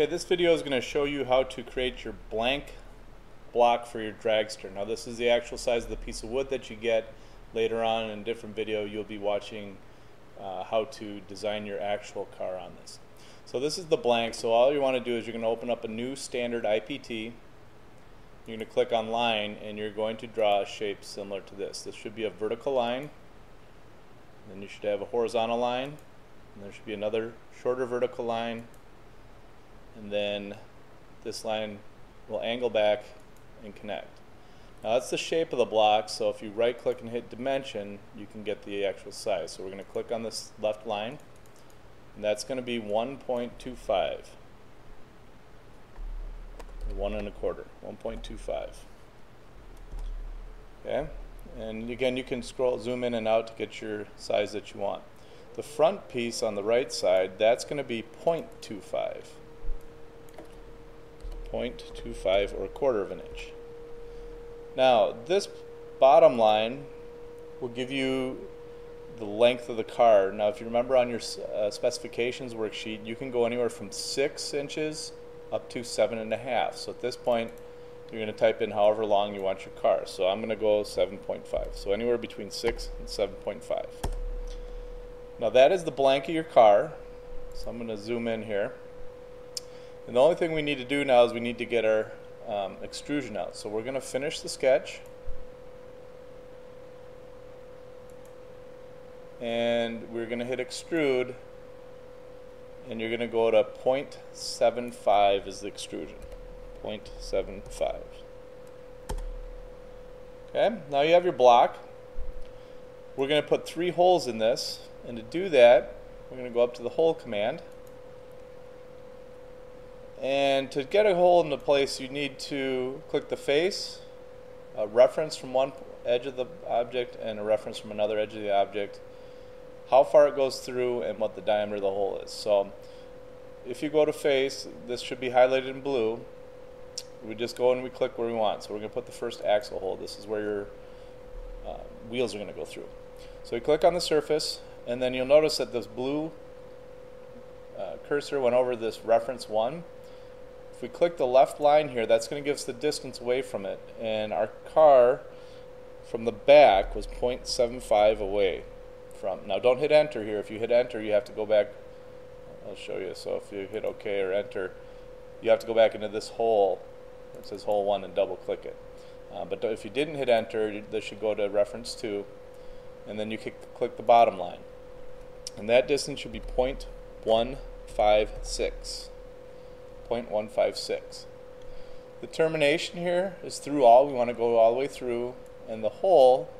Okay, this video is going to show you how to create your blank block for your dragster. Now this is the actual size of the piece of wood that you get. Later on in a different video you'll be watching uh, how to design your actual car on this. So this is the blank, so all you want to do is you're going to open up a new standard IPT. You're going to click on line and you're going to draw a shape similar to this. This should be a vertical line, then you should have a horizontal line, and there should be another shorter vertical line, and then this line will angle back and connect. Now that's the shape of the block, so if you right click and hit dimension, you can get the actual size. So we're going to click on this left line, and that's going to be 1.25. One and a quarter, 1.25. Okay, and again you can scroll, zoom in and out to get your size that you want. The front piece on the right side, that's going to be 0.25. 0.25 or a quarter of an inch. Now this bottom line will give you the length of the car. Now if you remember on your uh, specifications worksheet you can go anywhere from 6 inches up to 7.5. So at this point you're going to type in however long you want your car. So I'm going to go 7.5. So anywhere between 6 and 7.5. Now that is the blank of your car. So I'm going to zoom in here. And the only thing we need to do now is we need to get our um, extrusion out. So we're going to finish the sketch. And we're going to hit extrude. And you're going to go to 0.75 is the extrusion. 0.75. Okay, now you have your block. We're going to put three holes in this. And to do that, we're going to go up to the hole command. And to get a hole into place, you need to click the face, a reference from one edge of the object, and a reference from another edge of the object, how far it goes through, and what the diameter of the hole is. So if you go to face, this should be highlighted in blue. We just go and we click where we want. So we're going to put the first axle hole. This is where your uh, wheels are going to go through. So we click on the surface, and then you'll notice that this blue uh, cursor went over this reference 1. If we click the left line here, that's going to give us the distance away from it. And our car from the back was 0.75 away from. Now don't hit enter here. If you hit enter, you have to go back. I'll show you. So if you hit OK or enter, you have to go back into this hole. It says hole 1 and double click it. Uh, but if you didn't hit enter, this should go to reference 2. And then you click the bottom line. And that distance should be 0.156. 0.156. The termination here is through all. We want to go all the way through. And the hole,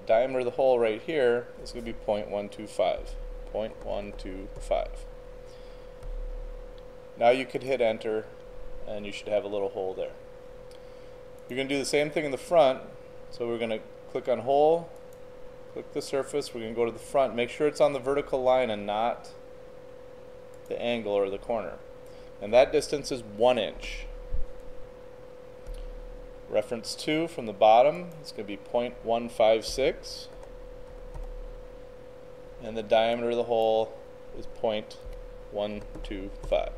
the diameter of the hole right here is going to be 0.125. 0.125. Now you could hit enter and you should have a little hole there. You're going to do the same thing in the front. So we're going to click on hole, click the surface, we're going to go to the front. Make sure it's on the vertical line and not the angle or the corner and that distance is one inch. Reference 2 from the bottom is going to be 0.156 and the diameter of the hole is 0.125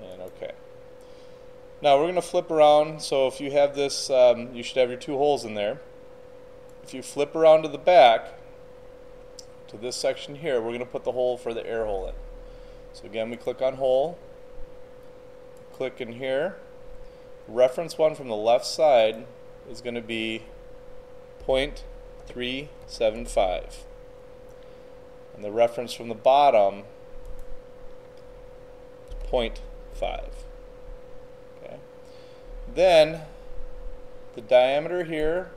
and okay. Now we're going to flip around so if you have this um, you should have your two holes in there. If you flip around to the back to this section here we're going to put the hole for the air hole in so again, we click on hole, click in here. Reference one from the left side is going to be 0.375. And the reference from the bottom 0.5. Okay. Then the diameter here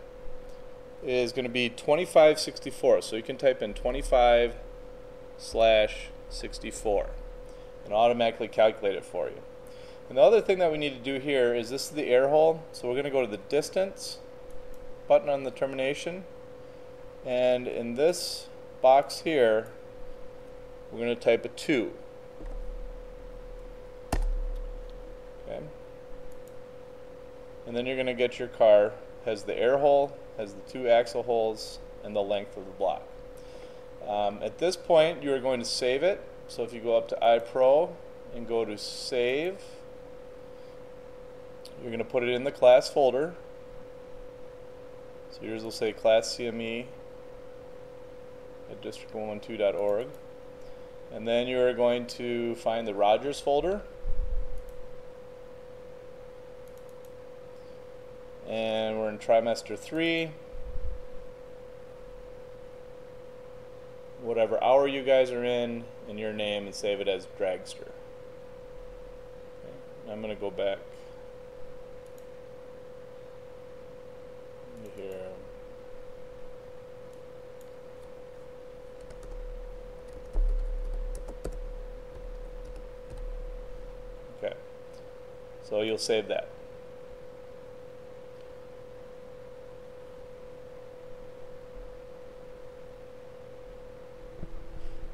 is going to be 2564. So you can type in 25 slash 64 and automatically calculate it for you. And the other thing that we need to do here is this is the air hole. So we're going to go to the distance button on the termination. And in this box here, we're going to type a 2. Okay. And then you're going to get your car has the air hole, has the two axle holes, and the length of the block. Um, at this point, you are going to save it so if you go up to iPro and go to Save. You're going to put it in the class folder. So yours will say Class CME at district112.org. And then you're going to find the Rogers folder. And we're in trimester three. Whatever hour you guys are in, in your name, and save it as Dragster. Okay. I'm going to go back here. Okay. So you'll save that.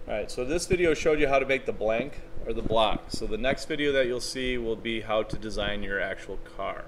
Alright, so this video showed you how to make the blank or the block. So the next video that you'll see will be how to design your actual car.